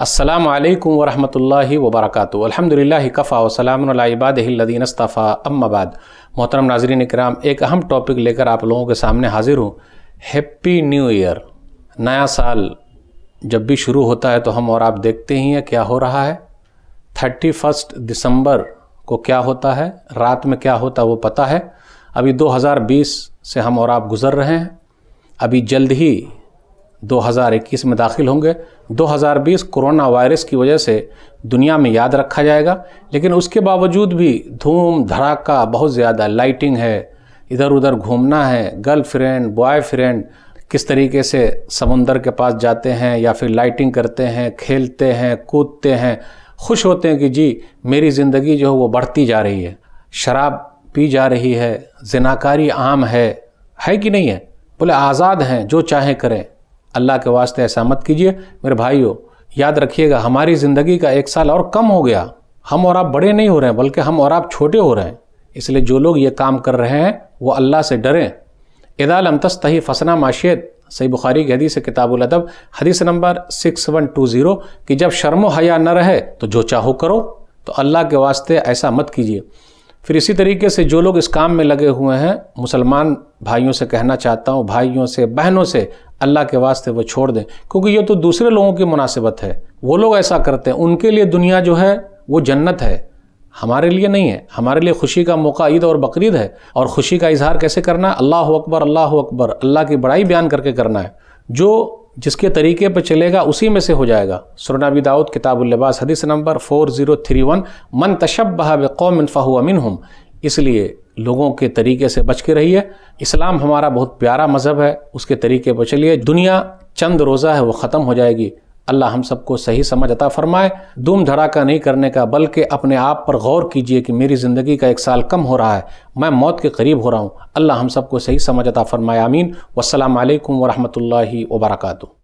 السلام علیکم ورحمۃ اللہ وبرکاتہ۔ الحمد للہ کفا وسلام العباد الدین اصطفیٰ۔ ام بعد، محترم ناظرین کرام، ایک اہم ٹاپک لے کر آپ لوگوں کے سامنے حاضر ہوں۔ ہیپی نیو ایئر نیا سال جب بھی شروع ہوتا ہے تو ہم اور آپ دیکھتے ہی ہیں کیا ہو رہا ہے۔ تھرٹی فسٹ دسمبر کو کیا ہوتا ہے، رات میں کیا ہوتا وہ پتہ ہے۔ ابھی دو ہزار بیس سے ہم اور آپ گزر رہے ہیں۔ ابھی جلد ہی دو ہزار اکیس میں داخل ہوں گے۔ دو ہزار بیس کرونا وائرس کی وجہ سے دنیا میں یاد رکھا جائے گا، لیکن اس کے باوجود بھی دھوم، دھڑاکہ، بہت زیادہ لائٹنگ ہے۔ ادھر ادھر گھومنا ہے، گرل فرینڈ، بوائے فرینڈ کس طریقے سے سمندر کے پاس جاتے ہیں یا پھر لائٹنگ کرتے ہیں، کھیلتے ہیں، کودتے ہیں۔ خوش ہوتے ہیں کہ جی میری زندگی جو ہے وہ بڑھتی جا رہی ہے۔ شراب پی جا رہی ہے، زناکاری عام ہے۔ ہے کہ نہیں ہے؟ بولے آزاد ہیں، جو چاہیں کریں۔ اللہ کے واسطے ایسا مت کیجیے۔ میرے بھائیو، یاد رکھیے گا، ہماری زندگی کا ایک سال اور کم ہو گیا۔ ہم اور آپ بڑے نہیں ہو رہے ہیں بلکہ ہم اور آپ چھوٹے ہو رہے۔ ہیں اس لیے جو لوگ یہ کام کر رہے ہیں، وہ اللہ سے ڈریں۔ ادا لم تستحی فسنا معاشیت صحیح بخاری کی حدیث کتاب الادب، حدیث number six one two zero, کہ جب شرم و حیا نہ رہے تو جو چاہو کرو۔ تو اللہ کے واسطے ایسا مت کیجیے پھر اسی طریقے سے جو لوگ اس کام میں لگے ہوئے ہیں، مسلمان بھائیوں سے کہنا چاہتا ہوں، بھائیوں سے، بہنوں سے اللہ کے واسطے وہ چھوڑ دیں۔ کیونکہ یہ تو دوسرے لوگوں کی مناسبت ہے۔ وہ لوگ ایسا کرتے ہیں، ان کے لیے دنیا جو ہے، وہ جنت ہے۔ ہمارے لیے نہیں ہے۔ ہمارے لیے خوشی کا موقع عید اور بقرعید ہے۔ اور خوشی کا اظہار کیسے کرنا؟ ہے اللہ اکبر اللہ اکبر، اللہ کی بڑائی بیان کر کے کرنا ہے۔ جو جس کے طریقے پہ چلے گا اسی میں سے ہو جائے گا۔ سرنابی داؤد، کتاب اللباس، حدیث number four zero three one, من تشبہ بقوم فہو منہم۔ اس لیے لوگوں کے طریقے سے بچ کے رہیے۔ اسلام ہمارا بہت پیارا مذہب ہے، اس کے طریقے پہ چلیے۔ دنیا چند روزہ ہے، وہ ختم ہو جائے گی۔ اللہ ہم سب کو صحیح سمجھ عطا فرمائے۔ دوم دھڑاکا نہیں کرنے کا، بلکہ اپنے آپ پر غور کیجیے کہ میری زندگی کا ایک سال کم ہو رہا ہے۔ میں موت کے قریب ہو رہا ہوں۔ اللہ ہم سب کو صحیح سمجھ عطا فرمائے، آمین۔ والسلام علیکم ورحمۃ اللہ وبرکاتہ۔